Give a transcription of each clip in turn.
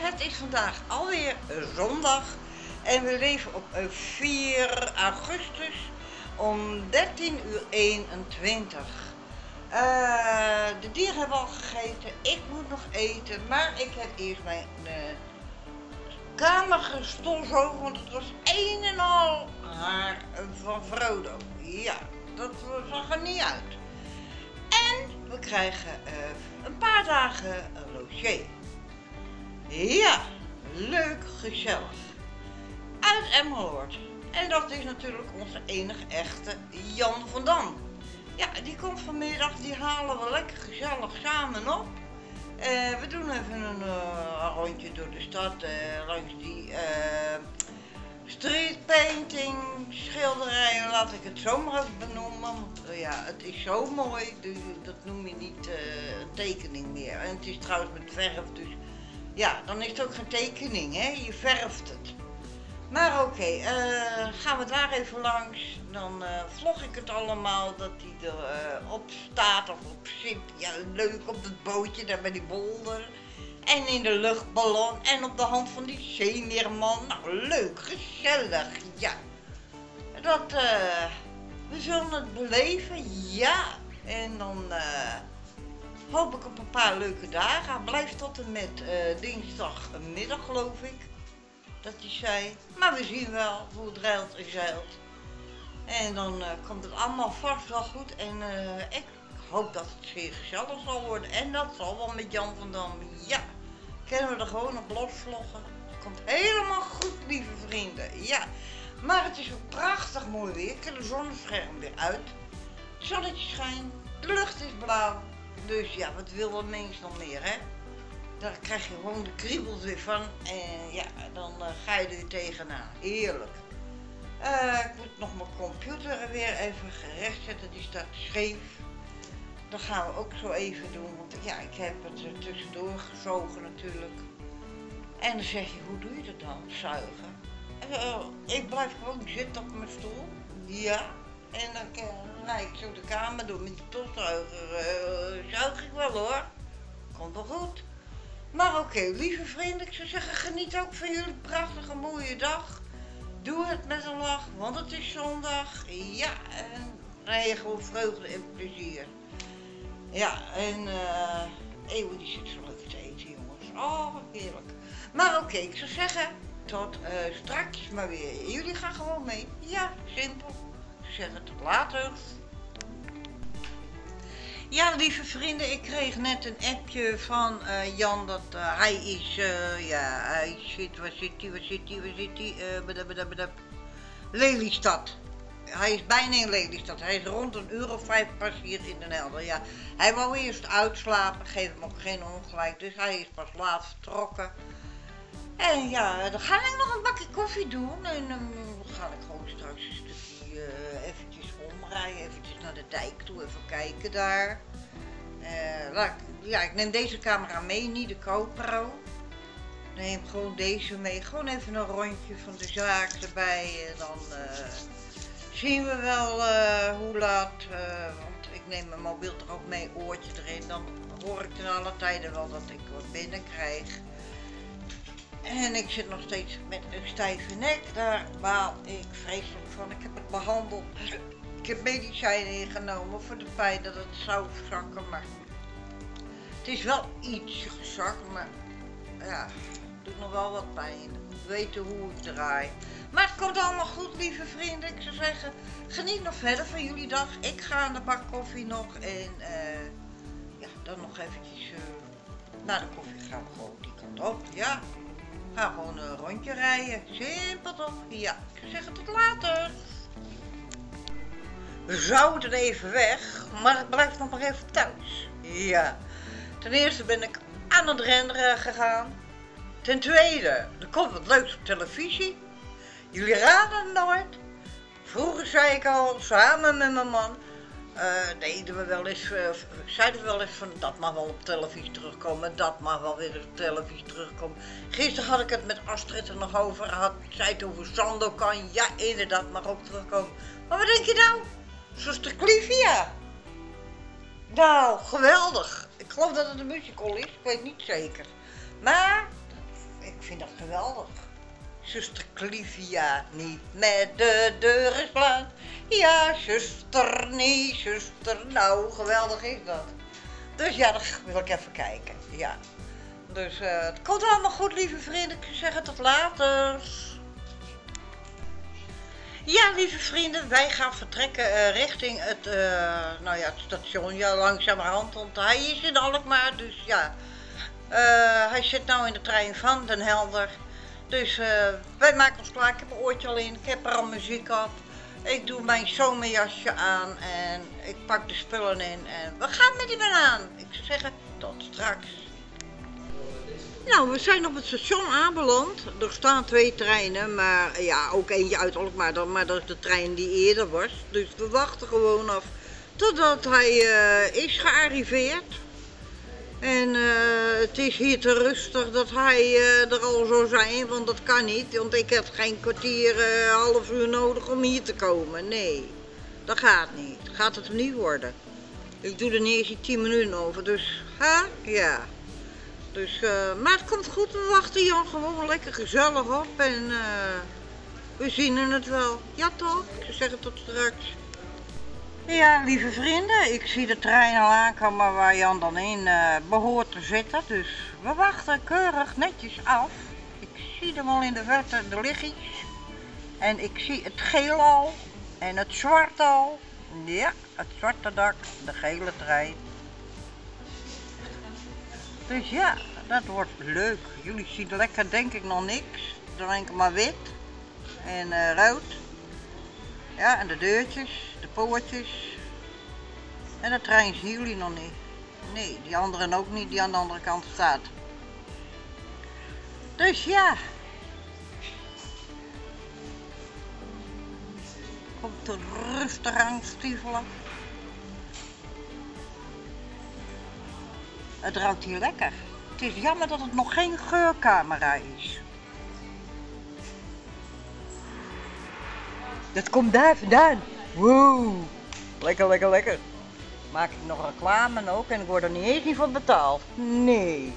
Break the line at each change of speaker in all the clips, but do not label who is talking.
het is vandaag alweer zondag en we leven op eh, 4 augustus om 13 uur 21. Eh, de dieren hebben al gegeten, ik moet nog eten, maar ik heb eerst mijn eh, kamer gestofzoogd, want het was een en al haar van Frodo. Ja, dat zag er niet uit. En we krijgen eh, een paar dagen een. Ja, leuk, gezellig. Uit Emmeloord. En dat is natuurlijk onze enige echte Jan van Dam. Ja, die komt vanmiddag, die halen we lekker gezellig samen op. Eh, we doen even een eh, rondje door de stad eh, langs die street painting schilderijen, laat ik het zo maar even benoemen. Ja, het is zo mooi, dat noem je niet een tekening meer. En het is trouwens met verf, dus ja, dan is het ook geen tekening, hè? je verft het. Maar oké, eh, gaan we daar even langs. Dan eh, vlog ik het allemaal dat hij erop op staat of op zit. Ja, leuk op het bootje daar bij die bolder. En in de luchtballon en op de hand van die zeemeerman. Nou, leuk, gezellig, ja. Dat, eh, we zullen het beleven, ja. En dan eh, hoop ik op een paar leuke dagen. Hij blijft tot en met eh, dinsdagmiddag, geloof ik dat hij zei. Maar we zien wel hoe het ruilt en zeilt. En dan eh, komt het allemaal vast wel goed. En eh, ik hoop dat het zeer gezellig zal worden. En dat zal wel met Jan van Dam. Ja, kunnen we er gewoon op losvloggen. Het komt helemaal goed, lieve vrienden. Ja, maar het is ook prachtig mooi weer. Ik heb de zonnescherm weer uit. Het zonnetje schijnt. De lucht is blauw. Dus ja, wat wil een mens nog meer, hè? Daar krijg je gewoon de kriebels weer van. En ja, dan eh, ga je er tegenaan. Heerlijk. Eh, ik moet nog mijn computer weer even gerechtzetten. Die staat scheef. Dat gaan we ook zo even doen. Want ja, ik heb het er tussendoor gezogen natuurlijk. En dan zeg je, hoe doe je dat dan? Zuigen. Eh, ik blijf gewoon zitten op mijn stoel. Ja. En dan uh, ik zo de kamer door met die stofzuiger. Ik wel hoor. Komt wel goed. Maar oké, lieve vrienden, ik zou zeggen, geniet ook van jullie prachtige mooie dag. Doe het met een lach, want het is zondag. Ja, en rij gewoon vreugde en plezier. Ja, en Eeuw, die zit zo leuk te eten, jongens. Oh, heerlijk. Maar oké, ik zou zeggen, tot eh straks maar weer. Jullie gaan gewoon mee. Ja, simpel. Ik zou zeggen, tot later. Ja, lieve vrienden, ik kreeg net een appje van eh, Jan dat eh, hij is, eh, ja, hij zit, waar zit hij, waar zit hij, waar zit hij. Lelystad. Hij is bijna in Lelystad. Hij is rond een uur of vijf pas hier in Den Helder. Ja, hij wou eerst uitslapen, geef hem ook geen ongelijk, dus hij is pas laat vertrokken. En ja, dan ga ik nog een bakje koffie doen en dan ga ik gewoon straks een stukje eventjes omrijden, eventjes naar de dijk toe, even kijken daar. Eh, laat ja, ik neem deze camera mee, niet de GoPro. Neem gewoon deze mee, gewoon even een rondje van de zaak erbij en dan eh, zien we wel eh, hoe laat. want ik neem mijn mobiel toch ook mee, oortje erin, dan hoor ik ten alle tijden wel dat ik wat binnenkrijg. En ik zit nog steeds met een stijve nek. Daar baal ik vreselijk van. Ik heb het behandeld. Ik heb medicijnen ingenomen voor de pijn dat het zou zakken. Maar het is wel ietsje gezakt. Maar ja, het doet nog wel wat pijn. Ik moet weten hoe ik draai. Maar het komt allemaal goed, lieve vrienden. Ik zou zeggen, geniet nog verder van jullie dag. Ik ga aan de bak koffie nog. En eh, ja, dan nog eventjes... eh, na de koffie gaan we gewoon die kant op. Ja. Ga gewoon een rondje rijden. Simpel toch? Ja, ik zou zeggen tot later. We zouden even weg, maar ik blijf nog maar even thuis. Ja. Ten eerste ben ik aan het renderen gegaan. Ten tweede, er komt wat leuks op televisie. Jullie raden het nooit. Vroeger zei ik al, samen met mijn man, eh, deden we wel eens, eh, zeiden we wel eens van dat mag wel op televisie terugkomen, dat mag wel weer op televisie terugkomen. Gisteren had ik het met Astrid er nog over, had, zei het over Sandokan, ja inderdaad mag ook terugkomen. Maar wat denk je nou? Zuster Clivia. Nou, geweldig. Ik geloof dat het een musical is, ik weet niet zeker. Maar ik vind dat geweldig. Zuster Clivia, niet met de deuren slaan. Ja, zuster, nee, zuster. Nou, geweldig is dat. Dus ja, dan wil ik even kijken. Ja. Dus uh, het komt allemaal goed, lieve vrienden. Ik zeg het tot later. Ja, lieve vrienden, wij gaan vertrekken uh, richting het, uh, nou ja, het station. Ja, langzamerhand, want hij is in Alkmaar, dus ja. hij zit nou in de trein van Den Helder. Dus wij maken ons klaar. Ik heb mijn oortje al in, ik heb er al muziek op. Ik doe mijn zomerjasje aan en ik pak de spullen in en we gaan met die banaan. Ik zou zeggen, tot straks. Nou, we zijn op het station aanbeland. Er staan twee treinen, maar ja, ook eentje uit Alkmaar, maar dat is de trein die eerder was. Dus we wachten gewoon af totdat hij uh, is gearriveerd. En uh, het is hier te rustig dat hij uh, er al zou zijn, want dat kan niet. Want ik heb geen kwartier, half uur nodig om hier te komen. Nee, dat gaat niet. Gaat het niet worden. Ik doe er niet eens die 10 minuten over, dus ha, ja. Dus, uh, maar het komt goed, we wachten Jan gewoon lekker gezellig op en uh, we zien het wel. Ja toch? Ik zou zeggen tot straks. Ja, lieve vrienden, ik zie de trein al aankomen waar Jan dan in uh, behoort te zitten. Dus we wachten keurig netjes af. Ik zie hem al in de verte, de lichtjes. En ik zie het geel al en het zwart al. Ja, het zwarte dak, de gele trein. Dus ja, dat wordt leuk. Jullie zien lekker denk ik nog niks. Dan enkel maar wit en uh, rood. Ja, en de deurtjes, de poortjes. En de trein zien jullie nog niet. Nee, die anderen ook niet, die aan de andere kant staat. Dus ja. Komt er rustig aan stiefelen. Het ruikt hier lekker. Het is jammer dat het nog geen geurcamera is. Dat komt daar vandaan. Wow. Lekker, lekker, lekker. Maak ik nog reclame ook en ik word er niet eens niet voor betaald. Nee.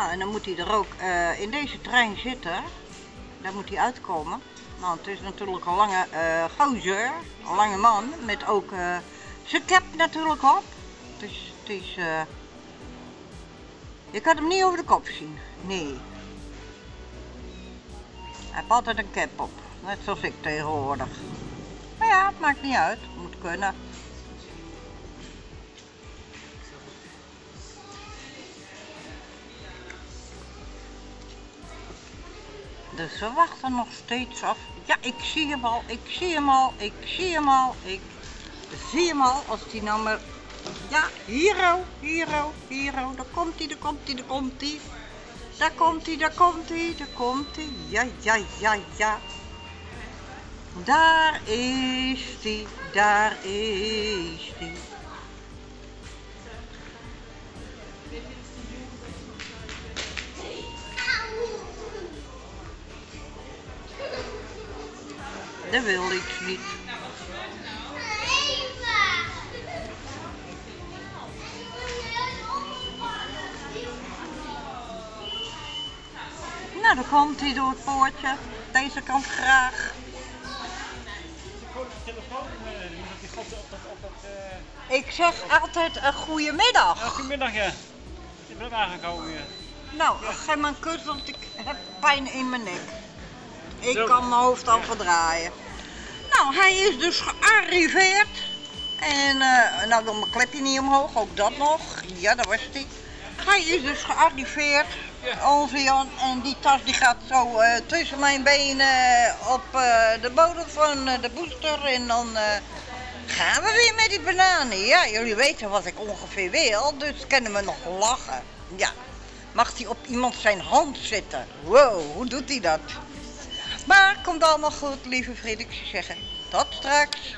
Nou, en dan moet hij er ook uh, in deze trein zitten. Daar moet hij uitkomen. Nou, het is natuurlijk een lange uh, gozer, een lange man, met ook uh, zijn cap natuurlijk op. Dus het is, je kan hem niet over de kop zien, nee. Hij heeft altijd een cap op, net zoals ik tegenwoordig. Maar ja, het maakt niet uit, moet kunnen. Dus we wachten nog steeds af. Ja, ik zie hem al, ik zie hem al, ik zie hem al, ik zie hem al. Als die maar... Ja, hiero, hiero, hiero. Daar komt hij, daar komt hij, daar komt hij. Daar komt hij, daar komt hij, daar komt hij. Ja, ja, ja, ja. Daar is hij, daar is hij. Dat wil ik niet. Nou, dan komt hij door het poortje. Deze kant graag. Ik zeg altijd een goede middag.
Ja, goedemiddag, ja. Ik ben aangekomen hier.
Nou, geef me een kus, want ik heb pijn in mijn nek. Ik kan mijn hoofd al verdraaien. Nou, hij is dus gearriveerd. En uh, nou wil mijn klepje niet omhoog, ook dat nog. Ja, dat was hij. Hij is dus gearriveerd, onze Jan. En die tas die gaat zo uh, tussen mijn benen op uh, de bodem van de booster. En dan gaan we weer met die bananen. Ja, jullie weten wat ik ongeveer wil, dus kunnen we nog lachen. Ja. Mag hij op iemand zijn hand zitten? Wow, hoe doet hij dat? Maar komt allemaal goed, lieve zou zeggen, tot straks.